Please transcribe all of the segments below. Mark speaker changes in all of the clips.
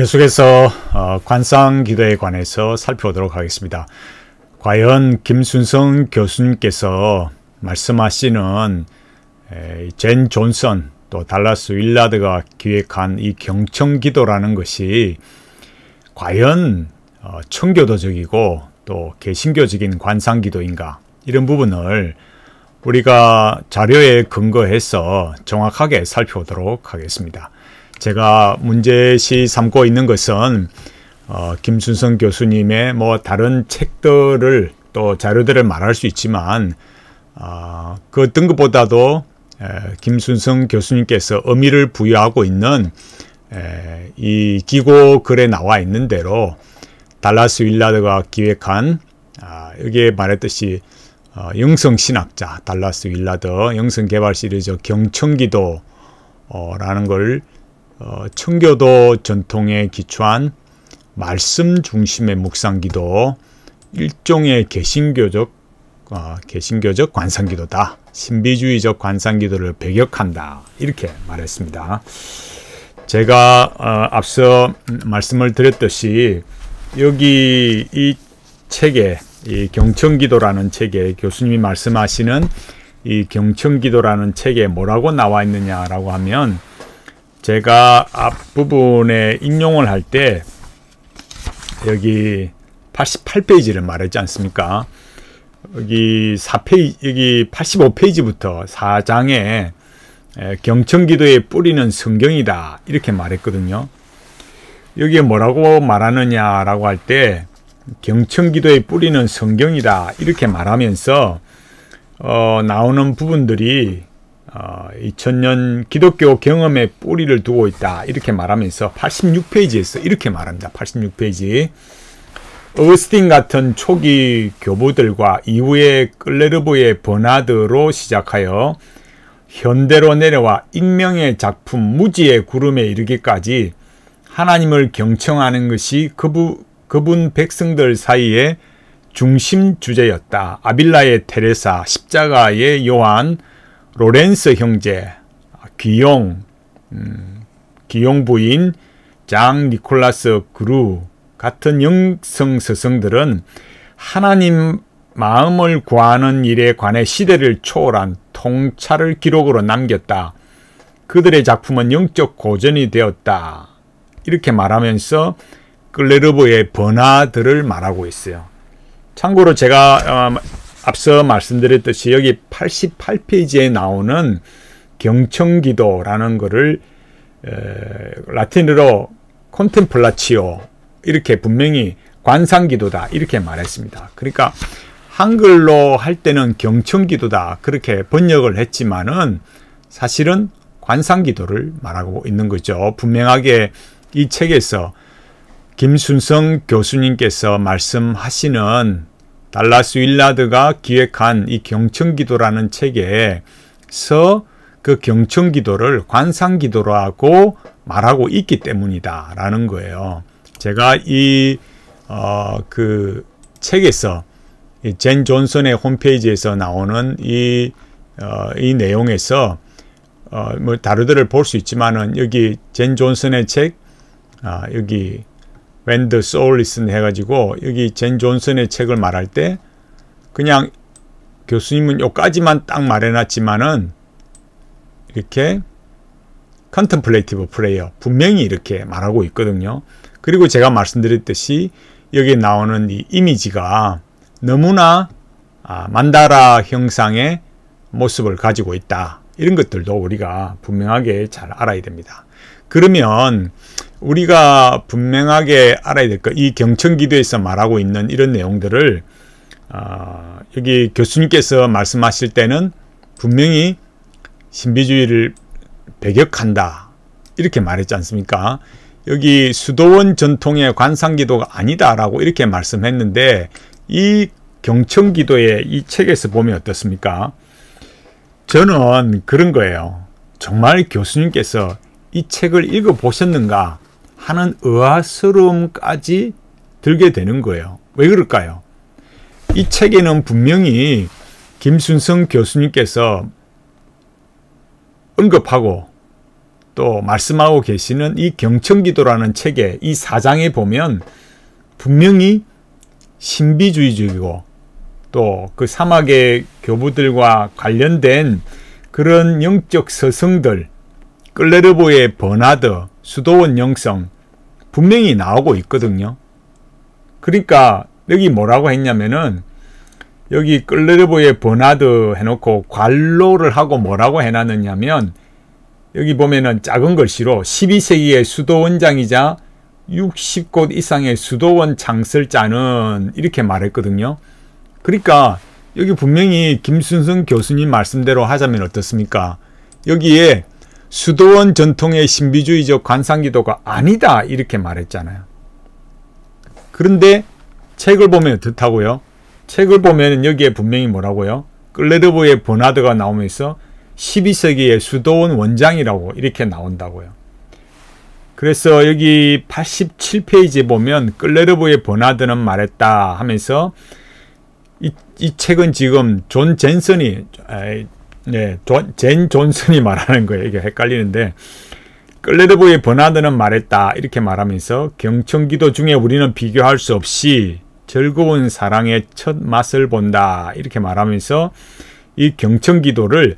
Speaker 1: 계속해서 어, 관상기도에 관해서 살펴보도록 하겠습니다. 과연 김순성 교수님께서 말씀하시는 젠 존선 또 달라스 윌라드가 기획한 이 경청기도라는 것이 과연 어, 청교도적이고 또 개신교적인 관상기도인가 이런 부분을 우리가 자료에 근거해서 정확하게 살펴보도록 하겠습니다. 제가 문제시 삼고 있는 것은 어, 김순성 교수님의 뭐 다른 책들을 또 자료들을 말할 수 있지만 어, 그 어떤 것보다도 에, 김순성 교수님께서 의미를 부여하고 있는 에, 이 기고 글에 나와 있는 대로 달라스 윌라드가 기획한 아, 여기에 말했듯이 어, 영성 신학자 달라스 윌라드 영성 개발 시리즈 경청기도라는 걸 어, 청교도 전통에 기초한 말씀 중심의 묵상기도 일종의 개신교적 어, 개신교적 관상기도다. 신비주의적 관상기도를 배격한다. 이렇게 말했습니다. 제가 어, 앞서 말씀을 드렸듯이 여기 이 책에 이 경청기도라는 책에 교수님이 말씀하시는 이 경청기도라는 책에 뭐라고 나와 있느냐라고 하면 제가 앞부분에 인용을 할 때 여기 88페이지를 말했지 않습니까? 여기 4페이지, 여기 85페이지부터 4장에 경청기도에 뿌리는 성경이다. 이렇게 말했거든요. 여기에 뭐라고 말하느냐라고 할 때 경청기도에 뿌리는 성경이다. 이렇게 말하면서 어, 나오는 부분들이 어, 2000년 기독교 경험에 뿌리를 두고 있다. 이렇게 말하면서 86페이지에서 이렇게 말합니다. 86페이지. 어스틴 같은 초기 교부들과 이후의 끌레르보의 버나드로 시작하여 현대로 내려와 익명의 작품 무지의 구름에 이르기까지 하나님을 경청하는 것이 그부, 그분 백성들 사이에 중심 주제였다. 아빌라의 테레사, 십자가의 요한, 로렌스 형제, 귀용, 음, 귀용 부인, 장 니콜라스 그루 같은 영성 스승들은 하나님 마음을 구하는 일에 관해 시대를 초월한 통찰을 기록으로 남겼다. 그들의 작품은 영적 고전이 되었다. 이렇게 말하면서 클레르보의 번화들을 말하고 있어요. 참고로 제가 어, 앞서 말씀드렸듯이 여기 88페이지에 나오는 경청기도라는 것을 에, 라틴어로 콘템플라치오 이렇게 분명히 관상기도다 이렇게 말했습니다. 그러니까 한글로 할 때는 경청기도다 그렇게 번역을 했지만은 사실은 관상기도를 말하고 있는 거죠. 분명하게 이 책에서 김순성 교수님께서 말씀하시는 달라스 윌라드가 기획한 이 경청기도라는 책에서 그 경청기도를 관상기도라고 말하고 있기 때문이다라는 거예요. 제가 이, 어, 그 책에서 젠 존슨의 홈페이지에서 나오는 이, 어, 이 내용에서 어, 뭐 다루들을 볼 수 있지만은 여기 젠 존슨의 책, 아, 여기 Soul is 해가지고 여기 젠 존슨의 책을 말할 때 그냥 교수님은 요까지만 딱 말해놨지만은 이렇게 contemplative prayer 분명히 이렇게 말하고 있거든요. 그리고 제가 말씀드렸듯이 여기 나오는 이 이미지가 너무나 아, 만다라 형상의 모습을 가지고 있다. 이런 것들도 우리가 분명하게 잘 알아야 됩니다. 그러면 우리가 분명하게 알아야 될 것, 이 경청기도에서 말하고 있는 이런 내용들을 어, 여기 교수님께서 말씀하실 때는 분명히 신비주의를 배격한다 이렇게 말했지 않습니까? 여기 수도원 전통의 관상기도가 아니다라고 이렇게 말씀했는데 이 경청기도의 이 책에서 보면 어떻습니까? 저는 그런 거예요. 정말 교수님께서 이 책을 읽어 보셨는가 하는 의아스러움까지 들게 되는 거예요. 왜 그럴까요? 이 책에는 분명히 김순성 교수님께서 언급하고 또 말씀하고 계시는 이 경청기도라는 책에 이 사장에 보면 분명히 신비주의적이고 또 그 사막의 교부들과 관련된 그런 영적 서성들, 끌레르보의 버나드, 수도원 영성 분명히 나오고 있거든요. 그러니까 여기 뭐라고 했냐면은 여기 끌레르보의 버나드 해놓고 관로를 하고 뭐라고 해놨느냐면 여기 보면은 작은 글씨로 12세기의 수도원장이자 60곳 이상의 수도원 창설자는 이렇게 말했거든요. 그러니까 여기 분명히 김순성 교수님 말씀대로 하자면 어떻습니까? 여기에 수도원 전통의 신비주의적 관상기도가 아니다 이렇게 말했잖아요. 그런데 책을 보면 어떻다고요? 책을 보면 여기에 분명히 뭐라고요? 끌레르보의 버나드가 나오면서 12세기의 수도원 원장이라고 이렇게 나온다고요. 그래서 여기 87페이지에 보면 끌레르보의 버나드는 말했다 하면서 이, 이 책은 지금 존 젠슨이 네, 존, 젠 존슨이 말하는 거예요. 이게 헷갈리는데 끌레르보의 버나드는 말했다 이렇게 말하면서 경청기도 중에 우리는 비교할 수 없이 즐거운 사랑의 첫 맛을 본다 이렇게 말하면서 이 경청기도를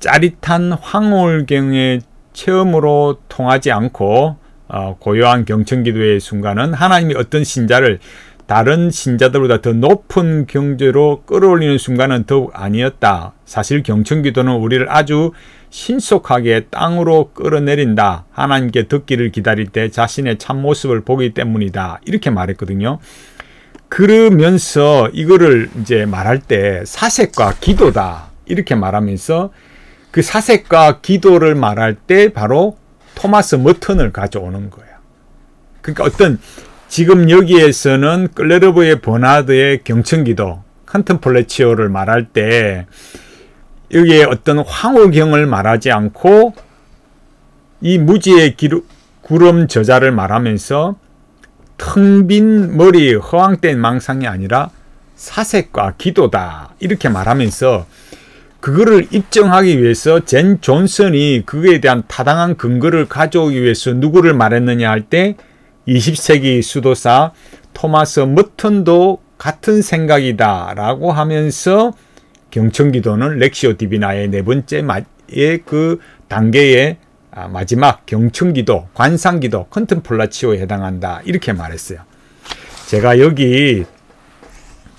Speaker 1: 짜릿한 황홀경의 체험으로 통하지 않고 어, 고요한 경청기도의 순간은 하나님이 어떤 신자를 다른 신자들보다 더 높은 경제로 끌어올리는 순간은 더욱 아니었다. 사실 경청기도는 우리를 아주 신속하게 땅으로 끌어내린다. 하나님께 듣기를 기다릴 때 자신의 참모습을 보기 때문이다. 이렇게 말했거든요. 그러면서 이거를 이제 말할 때 사색과 기도다. 이렇게 말하면서 그 사색과 기도를 말할 때 바로 토마스 머턴을 가져오는 거예요. 그러니까 어떤 지금 여기에서는 끌레르브의 버나드의 경청기도 컨템플레치오를 말할 때 여기에 어떤 황홀경을 말하지 않고 이 무지의 기루, 구름 저자를 말하면서 텅 빈 머리 허황된 망상이 아니라 사색과 기도다 이렇게 말하면서 그거를 입증하기 위해서 젠 존슨이 그거에 대한 타당한 근거를 가져오기 위해서 누구를 말했느냐 할때 20세기 수도사 토마스 머턴도 같은 생각이다 라고 하면서 경청기도는 렉시오 디비나의 네 번째 그 단계의 아, 마지막 경청기도, 관상기도, 컨템플라치오에 해당한다 이렇게 말했어요. 제가 여기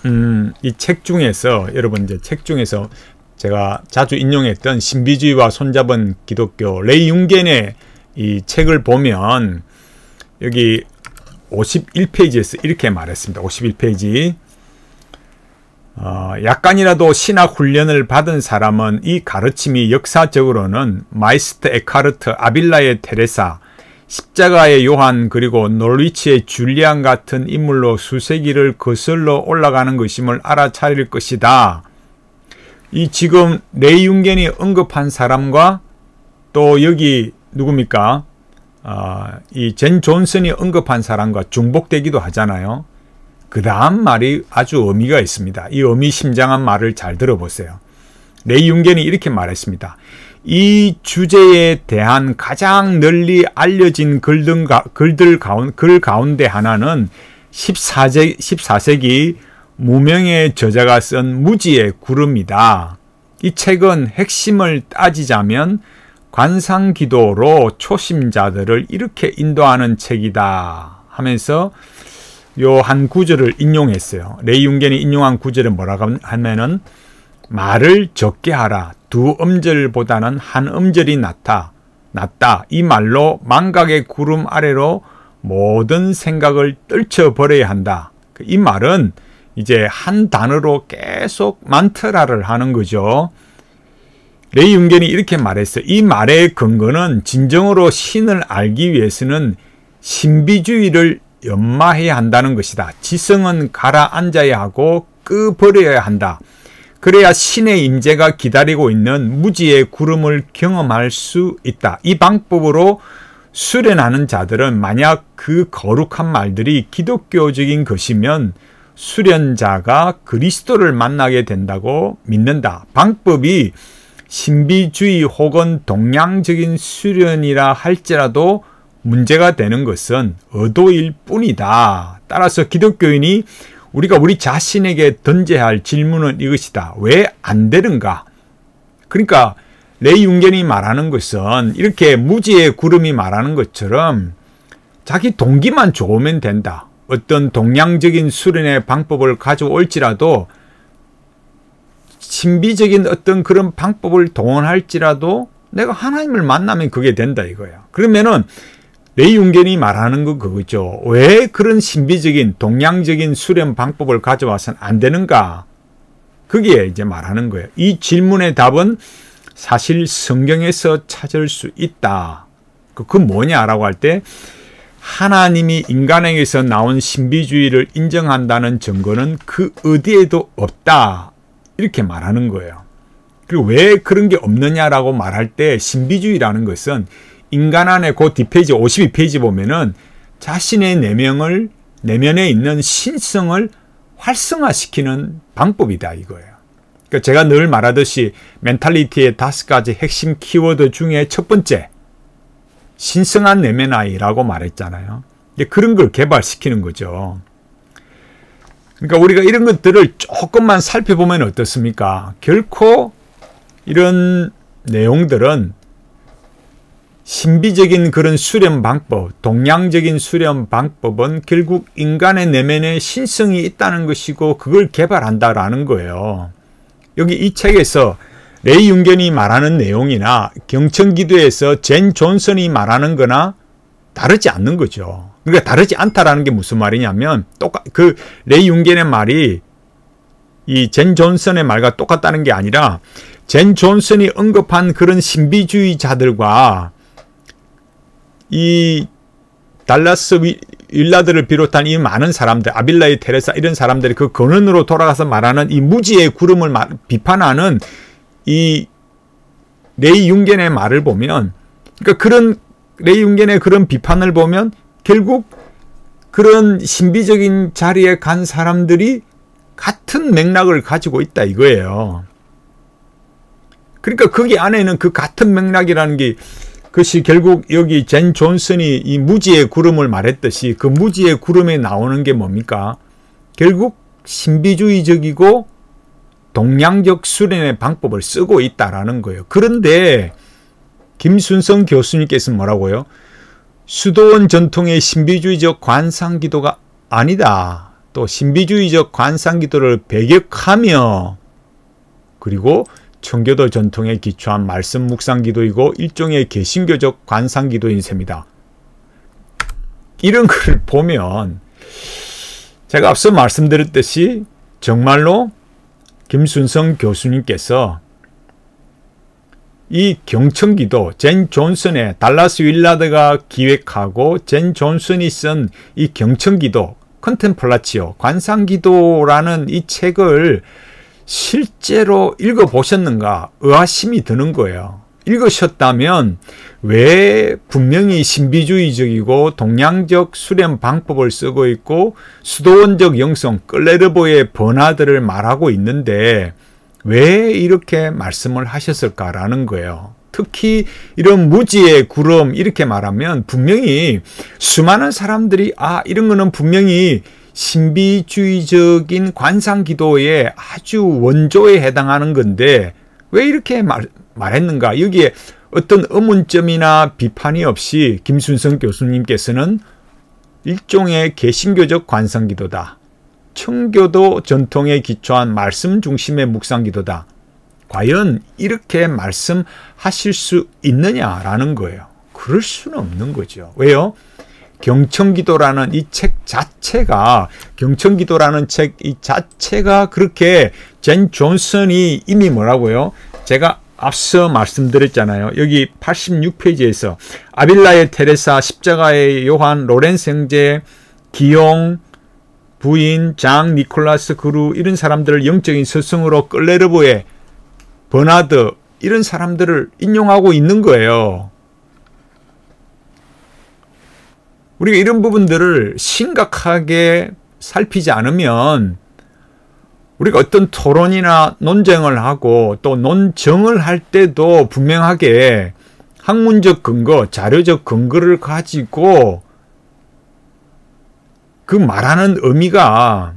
Speaker 1: 음, 이 책 중에서 여러분 이제 책 중에서 제가 자주 인용했던 신비주의와 손잡은 기독교 레이 융겐의 이 책을 보면 여기 51페이지에서 이렇게 말했습니다. 51페이지. 어, 약간이라도 신학 훈련을 받은 사람은 이 가르침이 역사적으로는 마이스터 에카르트, 아빌라의 테레사, 십자가의 요한 그리고 노리치의 줄리안 같은 인물로 수세기를 거슬러 올라가는 것임을 알아차릴 것이다. 이 지금 레이 융겐이 언급한 사람과 또 여기 누굽니까? 어, 이 젠 존슨이 언급한 사람과 중복되기도 하잖아요. 그 다음 말이 아주 의미가 있습니다. 이 의미심장한 말을 잘 들어보세요. 레이윤겐이 이렇게 말했습니다. 이 주제에 대한 가장 널리 알려진 글들, 글들 가운, 글 가운데 하나는 14세, 14세기 무명의 저자가 쓴 무지의 구름이다. 이 책은 핵심을 따지자면 관상 기도로 초심자들을 이렇게 인도하는 책이다 하면서 요 한 구절을 인용했어요. 레이윤겐이 인용한 구절은 뭐라고 하면은 말을 적게 하라. 두 음절보다는 한 음절이 낫다. 낫다. 이 말로 망각의 구름 아래로 모든 생각을 떨쳐버려야 한다. 이 말은 이제 한 단어로 계속 만트라를 하는 거죠. 레이 윤겐이 이렇게 말했어요. 이 말의 근거는 진정으로 신을 알기 위해서는 신비주의를 연마해야 한다는 것이다. 지성은 가라앉아야 하고 끄버려야 한다. 그래야 신의 임재가 기다리고 있는 무지의 구름을 경험할 수 있다. 이 방법으로 수련하는 자들은 만약 그 거룩한 말들이 기독교적인 것이면 수련자가 그리스도를 만나게 된다고 믿는다. 방법이 신비주의 혹은 동양적인 수련이라 할지라도 문제가 되는 것은 의도일 뿐이다. 따라서 기독교인이 우리가 우리 자신에게 던져야 할 질문은 이것이다. 왜 안 되는가? 그러니까 레이윤겐이 말하는 것은 이렇게 무지의 구름이 말하는 것처럼 자기 동기만 좋으면 된다. 어떤 동양적인 수련의 방법을 가져올지라도 신비적인 어떤 그런 방법을 동원할지라도 내가 하나님을 만나면 그게 된다 이거야. 그러면은 레이윤겐이 말하는 거 그거죠. 왜 그런 신비적인 동양적인 수련 방법을 가져와서는 안 되는가? 그게 이제 말하는 거예요. 이 질문의 답은 사실 성경에서 찾을 수 있다. 그, 그 뭐냐라고 할 때 하나님이 인간에게서 나온 신비주의를 인정한다는 증거는 그 어디에도 없다. 이렇게 말하는 거예요. 그리고 왜 그런 게 없느냐라고 말할 때 신비주의라는 것은 인간 안에 그 뒷페이지 52페이지 보면은 자신의 내면을 내면에 있는 신성을 활성화시키는 방법이다 이거예요. 그러니까 제가 늘 말하듯이 멘탈리티의 다섯 가지 핵심 키워드 중에 첫 번째 신성한 내면 아이라고 말했잖아요. 그런 걸 개발시키는 거죠. 그러니까 우리가 이런 것들을 조금만 살펴보면 어떻습니까? 결코 이런 내용들은 신비적인 그런 수련 방법, 동양적인 수련 방법은 결국 인간의 내면에 신성이 있다는 것이고 그걸 개발한다라는 거예요. 여기 이 책에서 레이 윤견이 말하는 내용이나 경천기도에서 젠 존슨이 말하는 거나 다르지 않는 거죠. 그러니까 다르지 않다라는 게 무슨 말이냐면 똑같 그 레이 윤견의 말이 이 젠 존슨의 말과 똑같다는 게 아니라 젠 존슨이 언급한 그런 신비주의자들과 이 달라스 윌라드를 비롯한 이 많은 사람들, 아빌라의 테레사 이런 사람들이 그 근원으로 돌아가서 말하는 이 무지의 구름을 비판하는 이 레이 융겐의 말을 보면, 그러니까 그런 레이 융겐의 그런 비판을 보면 결국 그런 신비적인 자리에 간 사람들이 같은 맥락을 가지고 있다 이거예요. 그러니까 거기 안에는 그 같은 맥락이라는 게 그것이 결국 여기 젠 존슨이 이 무지의 구름을 말했듯이 그 무지의 구름에 나오는 게 뭡니까? 결국 신비주의적이고 동양적 수련의 방법을 쓰고 있다라는 거예요. 그런데 김순성 교수님께서 뭐라고요? 수도원 전통의 신비주의적 관상기도가 아니다. 또 신비주의적 관상기도를 배격하며 그리고 청교도 전통에 기초한 말씀 묵상기도이고 일종의 개신교적 관상기도인 셈이다. 이런 걸 보면 제가 앞서 말씀드렸듯이 정말로 김순성 교수님께서 이 경청기도 젠 존슨의 달라스 윌라드가 기획하고 젠 존슨이 쓴 이 경청기도 컨템플라치오 관상기도라는 이 책을 실제로 읽어보셨는가 의아심이 드는 거예요. 읽으셨다면 왜 분명히 신비주의적이고 동양적 수련 방법을 쓰고 있고 수도원적 영성 끌레르보의 번화들을 말하고 있는데 왜 이렇게 말씀을 하셨을까라는 거예요. 특히 이런 무지의 구름 이렇게 말하면 분명히 수많은 사람들이 아 이런 거는 분명히 신비주의적인 관상기도의 아주 원조에 해당하는 건데 왜 이렇게 말, 말했는가? 여기에 어떤 의문점이나 비판이 없이 김순성 교수님께서는 일종의 개신교적 관상기도다. 청교도 전통에 기초한 말씀 중심의 묵상기도다. 과연 이렇게 말씀하실 수 있느냐라는 거예요. 그럴 수는 없는 거죠. 왜요? 경청기도라는 이 책 자체가 경청기도라는 책 이 자체가 그렇게 젠 존슨이 이미 뭐라고요? 제가 앞서 말씀드렸잖아요. 여기 86페이지에서 아빌라의 테레사, 십자가의 요한, 로렌스 형제, 기용, 부인, 장, 니콜라스, 그루 이런 사람들을 영적인 스승으로 끌레르보의 버나드 이런 사람들을 인용하고 있는 거예요. 우리가 이런 부분들을 심각하게 살피지 않으면 우리가 어떤 토론이나 논쟁을 하고 또 논정을 할 때도 분명하게 학문적 근거, 자료적 근거를 가지고 그 말하는 의미가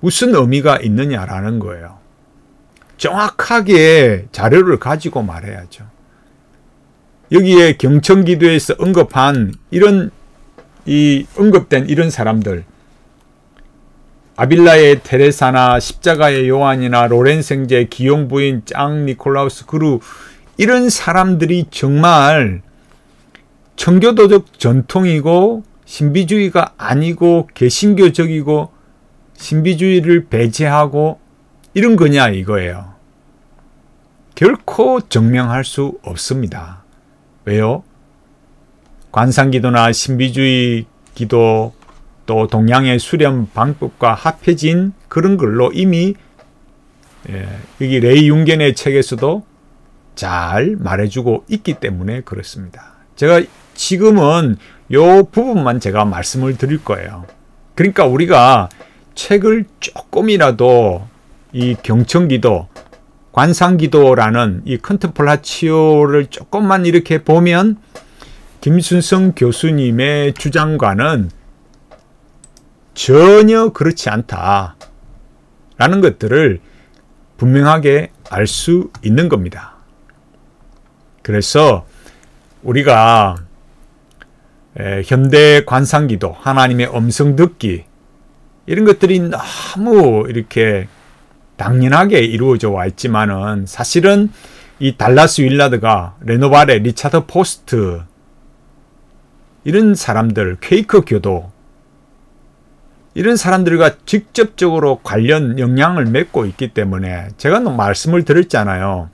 Speaker 1: 무슨 의미가 있느냐라는 거예요. 정확하게 자료를 가지고 말해야죠. 여기에 경청기도에서 언급한 이런 이 언급된 이런 사람들 아빌라의 테레사나 십자가의 요한이나 로렌생제 기용 부인 짱 니콜라우스 그루 이런 사람들이 정말 청교도적 전통이고 신비주의가 아니고 개신교적이고 신비주의를 배제하고 이런 거냐 이거예요. 결코 증명할 수 없습니다. 왜요? 관상기도나 신비주의 기도 또 동양의 수렴 방법과 합해진 그런 걸로 이미 예, 여기 레이 융겐의 책에서도 잘 말해주고 있기 때문에 그렇습니다. 제가 지금은 요 부분만 제가 말씀을 드릴 거예요. 그러니까 우리가 책을 조금이라도 이 경청기도, 관상기도라는 이 컨템플라치오를 조금만 이렇게 보면 김순성 교수님의 주장과는 전혀 그렇지 않다. 라는 것들을 분명하게 알 수 있는 겁니다. 그래서 우리가 현대 관상기도, 하나님의 음성 듣기, 이런 것들이 너무 이렇게 당연하게 이루어져 와 있지만은 사실은 이 달라스 윌라드가 레노바레 리차드 포스터 이런 사람들, 퀘이커 교도 이런 사람들과 직접적으로 관련 영향을 맺고 있기 때문에 제가 말씀을 드렸잖아요.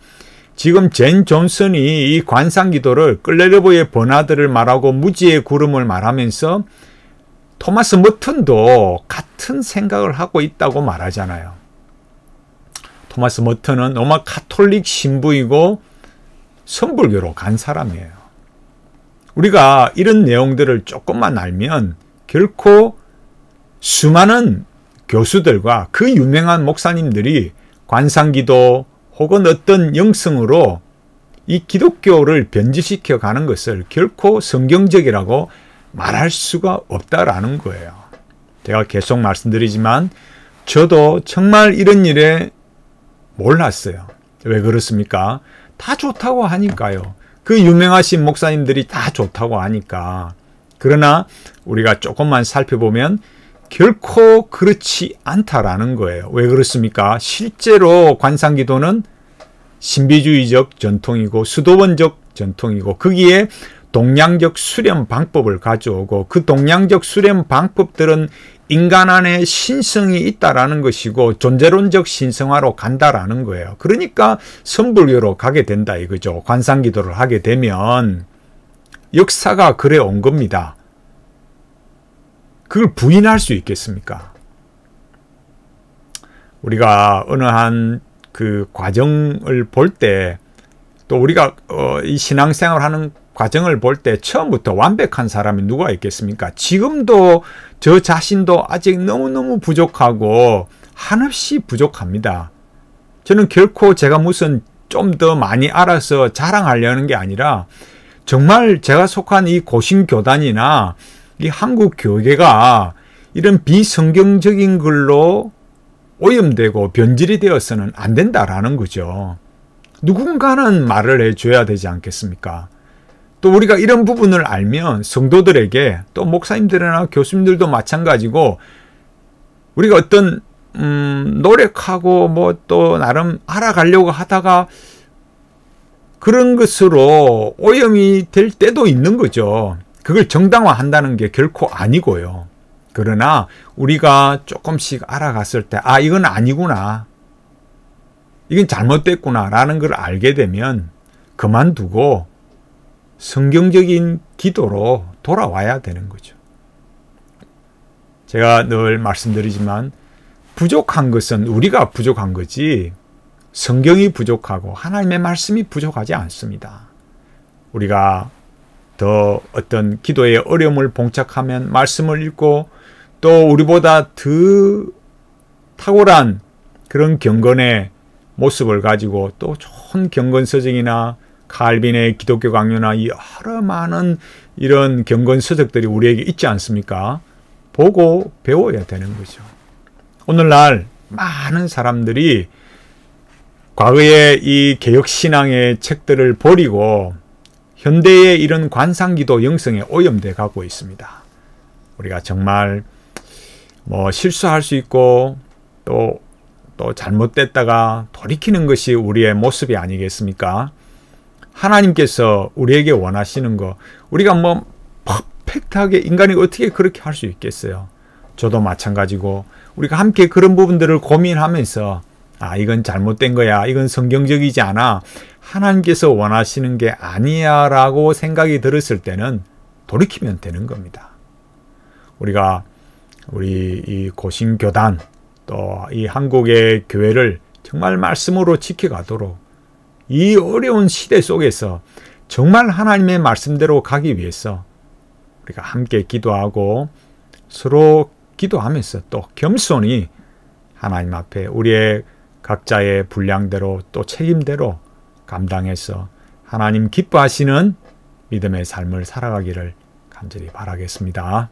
Speaker 1: 지금 젠 존슨이 이 관상기도를 끌레르보의 번화들을 말하고 무지의 구름을 말하면서 토마스 머튼도 같은 생각을 하고 있다고 말하잖아요. 토마스 머튼은 로마 카톨릭 신부이고 선불교로 간 사람이에요. 우리가 이런 내용들을 조금만 알면 결코 수많은 교수들과 그 유명한 목사님들이 관상기도 혹은 어떤 영성으로 이 기독교를 변질시켜 가는 것을 결코 성경적이라고 말할 수가 없다라는 거예요. 제가 계속 말씀드리지만 저도 정말 이런 일에 몰랐어요. 왜 그렇습니까? 다 좋다고 하니까요. 그 유명하신 목사님들이 다 좋다고 하니까. 그러나 우리가 조금만 살펴보면 결코 그렇지 않다라는 거예요. 왜 그렇습니까? 실제로 관상기도는 신비주의적 전통이고 수도원적 전통이고 거기에 동양적 수렴 방법을 가져오고 그 동양적 수렴 방법들은 인간 안에 신성이 있다라는 것이고 존재론적 신성화로 간다라는 거예요. 그러니까 선불교로 가게 된다 이거죠. 관상기도를 하게 되면 역사가 그래 온 겁니다. 그걸 부인할 수 있겠습니까? 우리가 어느 한 그 과정을 볼 때 또 우리가 어, 이 신앙생활 하는 과정을 볼 때 처음부터 완벽한 사람이 누가 있겠습니까? 지금도 저 자신도 아직 너무너무 부족하고 한없이 부족합니다. 저는 결코 제가 무슨 좀 더 많이 알아서 자랑하려는 게 아니라 정말 제가 속한 이 고신교단이나 이 한국 교계가 이런 비성경적인 걸로 오염되고 변질이 되어서는 안 된다라는 거죠. 누군가는 말을 해줘야 되지 않겠습니까? 또 우리가 이런 부분을 알면 성도들에게 또 목사님들이나 교수님들도 마찬가지고 우리가 어떤 음, 노력하고 뭐 또 나름 알아가려고 하다가 그런 것으로 오염이 될 때도 있는 거죠. 그걸 정당화한다는 게 결코 아니고요. 그러나 우리가 조금씩 알아갔을 때, 아, 이건 아니구나. 이건 잘못됐구나. 라는 걸 알게 되면 그만두고 성경적인 기도로 돌아와야 되는 거죠. 제가 늘 말씀드리지만 부족한 것은 우리가 부족한 거지 성경이 부족하고 하나님의 말씀이 부족하지 않습니다. 우리가 더 어떤 기도의 어려움을 봉착하면 말씀을 읽고 또 우리보다 더 탁월한 그런 경건의 모습을 가지고 또 좋은 경건 서적이나 칼빈의 기독교 강요나 여러 많은 이런 경건 서적들이 우리에게 있지 않습니까? 보고 배워야 되는 거죠. 오늘날 많은 사람들이 과거의 이 개혁신앙의 책들을 버리고 현대의 이런 관상기도 영성에 오염돼 가고 있습니다. 우리가 정말 뭐 실수할 수 있고 또, 또 잘못됐다가 돌이키는 것이 우리의 모습이 아니겠습니까? 하나님께서 우리에게 원하시는 거, 우리가 뭐 퍼펙트하게 인간이 어떻게 그렇게 할 수 있겠어요? 저도 마찬가지고 우리가 함께 그런 부분들을 고민하면서 아, 이건 잘못된 거야. 이건 성경적이지 않아. 하나님께서 원하시는 게 아니야 라고 생각이 들었을 때는 돌이키면 되는 겁니다. 우리가 우리 이 고신교단 또 이 한국의 교회를 정말 말씀으로 지켜가도록 이 어려운 시대 속에서 정말 하나님의 말씀대로 가기 위해서 우리가 함께 기도하고 서로 기도하면서 또 겸손히 하나님 앞에 우리의 각자의 분량대로 또 책임대로 감당해서 하나님 기뻐하시는 믿음의 삶을 살아가기를 간절히 바라겠습니다.